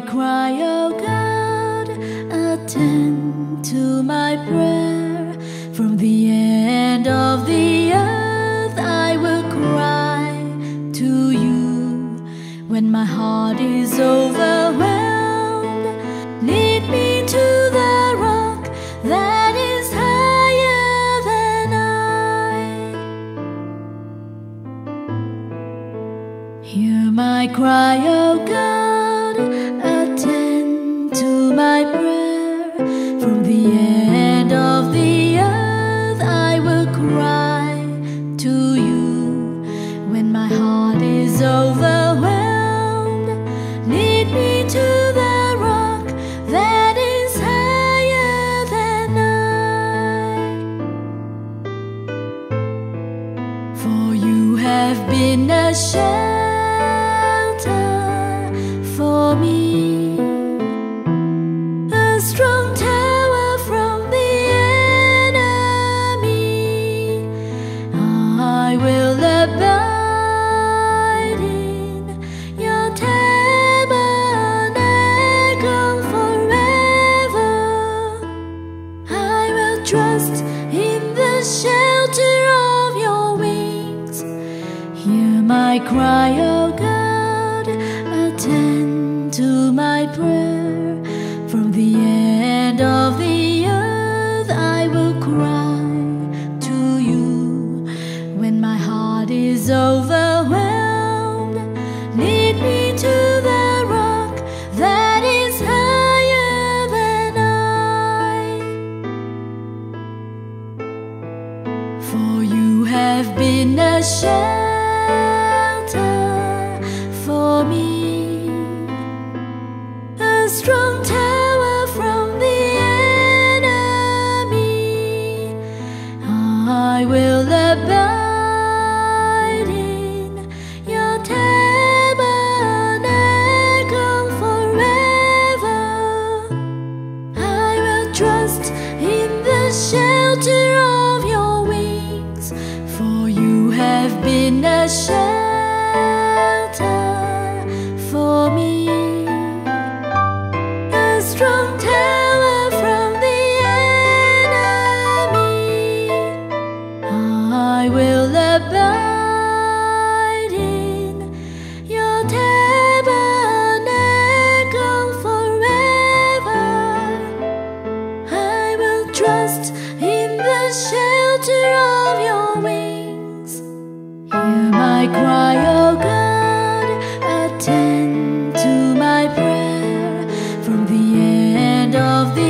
my cry, oh God, attend to my prayer. From the end of the earth, I will cry to you when my heart is overwhelmed. Lead me to the rock that is higher than I. Hear my cry, oh God, have been a shelter for me, a strong tower I cry, oh God, attend to my prayer. From the end of the earth, I will cry to you. When my heart is overwhelmed, lead me to the rock that is higher than I. For you have been a shepherd. I will abide in your tabernacle forever. I will trust in the shelter of your wings, for you have been a shelter for me. A strong will abide in your tabernacle forever. I will trust in the shelter of your wings. Hear my cry, O God, attend to my prayer from the end of the